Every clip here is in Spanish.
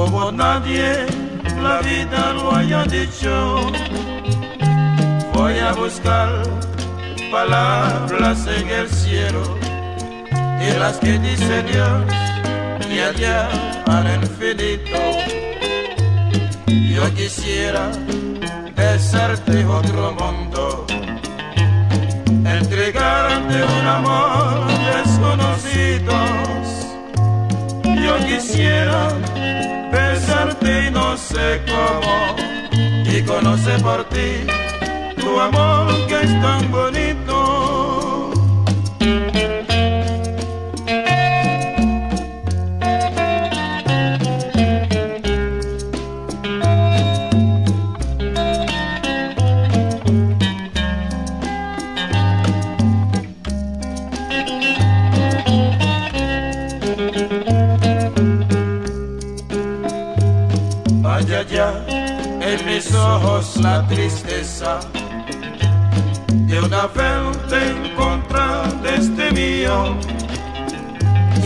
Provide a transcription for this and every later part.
como nadie la vida lo haya dicho. Voy a buscar palabras en el cielo y las que dice Dios y allá al infinito. Yo quisiera besarte otro mundo, entregarte un amor desconocido sé cómo y conocer por ti tu amor que es tan bonito. Ojos la tristeza de una en contra este mío.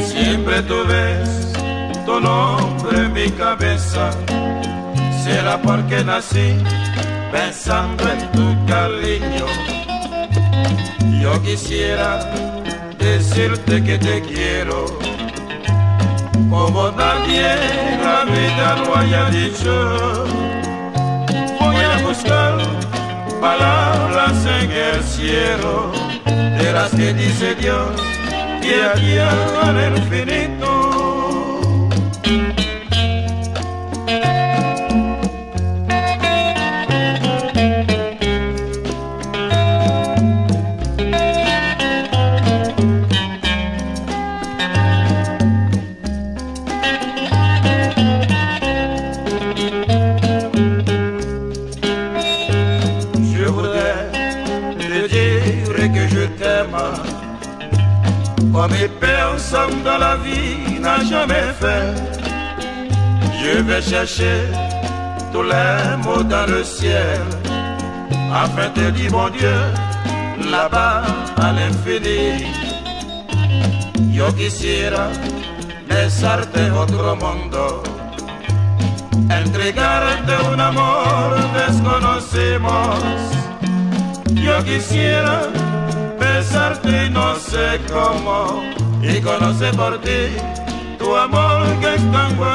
Siempre tú ves tu nombre en mi cabeza. Será porque nací pensando en tu cariño. Yo quisiera decirte que te quiero, como nadie la vida lo haya dicho buscar palabras en el cielo de las que dice Dios y aquí al infinito. Dans la vie n'a jamais fait. Je vais chercher tous les mots dans le ciel, afin de dire mon Dieu, là-bas à l'infini. Yo quisiera besarte otro mundo, entregarte un amor desconocemos. Yo quisiera besarte no sé cómo y conoce por ti tu amor que es tan bonito.